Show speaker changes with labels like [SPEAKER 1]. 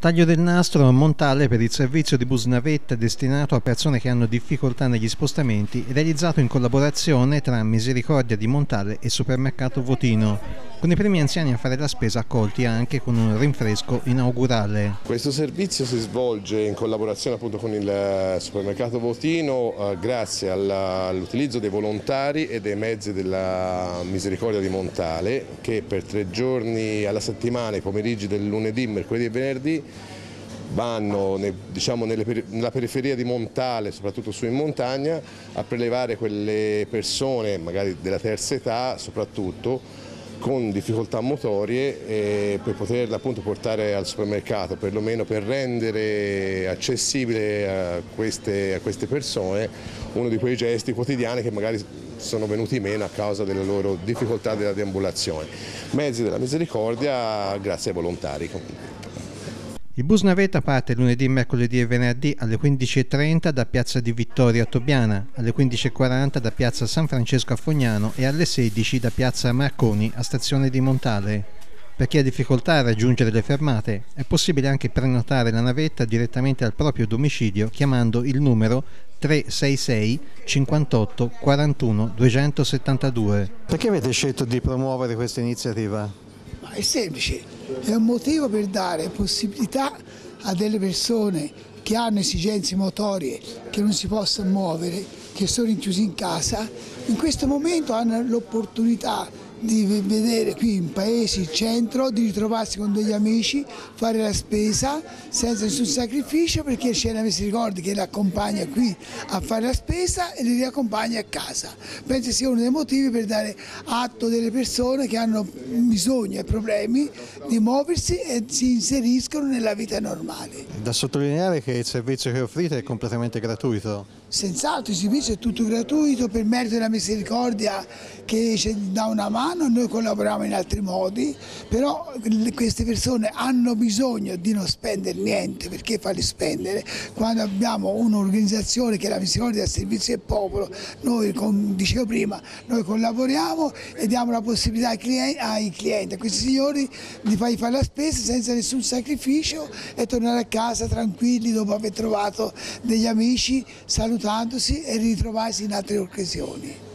[SPEAKER 1] Taglio del nastro a Montale per il servizio di bus navetta destinato a persone che hanno difficoltà negli spostamenti, realizzato in collaborazione tra Misericordia di Montale e Supermercato Votino, con i primi anziani a fare la spesa accolti anche con un rinfresco inaugurale.
[SPEAKER 2] Questo servizio si svolge in collaborazione appunto con il eh, Supermercato Votino eh, grazie all'utilizzo dei volontari e dei mezzi della Misericordia di Montale che per tre giorni alla settimana, i pomeriggi del lunedì, mercoledì e venerdì vanno diciamo, nella periferia di Montale, soprattutto su in montagna, a prelevare quelle persone, magari della terza età soprattutto, con difficoltà motorie eh, per poterle appunto portare al supermercato, perlomeno per rendere accessibile a queste, a queste persone uno di quei gesti quotidiani che magari sono venuti meno a causa delle loro difficoltà della deambulazione. Mezzi della misericordia grazie ai volontari.
[SPEAKER 1] Il bus navetta parte lunedì, mercoledì e venerdì alle 15.30 da piazza di Vittorio a Tobiana, alle 15.40 da piazza San Francesco a Fognano e alle 16 da piazza Marconi a stazione di Montale. Per chi ha difficoltà a raggiungere le fermate è possibile anche prenotare la navetta direttamente al proprio domicilio chiamando il numero 366 58 41 272.
[SPEAKER 3] Perché avete scelto di promuovere questa iniziativa?
[SPEAKER 4] È semplice, è un motivo per dare possibilità a delle persone che hanno esigenze motorie, che non si possono muovere, che sono rinchiusi in casa, in questo momento hanno l'opportunità di vedere qui in paesi, il centro, di ritrovarsi con degli amici, fare la spesa senza nessun sacrificio perché c'è la misericordia che li accompagna qui a fare la spesa e li riaccompagna a casa. Penso sia uno dei motivi per dare atto delle persone che hanno bisogno e problemi di muoversi e si inseriscono nella vita normale.
[SPEAKER 3] Da sottolineare che il servizio che offrite è completamente gratuito.
[SPEAKER 4] Senz'altro il servizio è tutto gratuito per merito della misericordia che ci dà una mano, noi collaboriamo in altri modi, però queste persone hanno bisogno di non spendere niente, perché farli spendere? Quando abbiamo un'organizzazione che è la misericordia del servizio del popolo, noi, come dicevo prima, noi collaboriamo e diamo la possibilità ai clienti, ai clienti a questi signori di fargli fare la spesa senza nessun sacrificio e tornare a casa tranquilli dopo aver trovato degli amici, salutandosi e ritrovarsi in altre occasioni.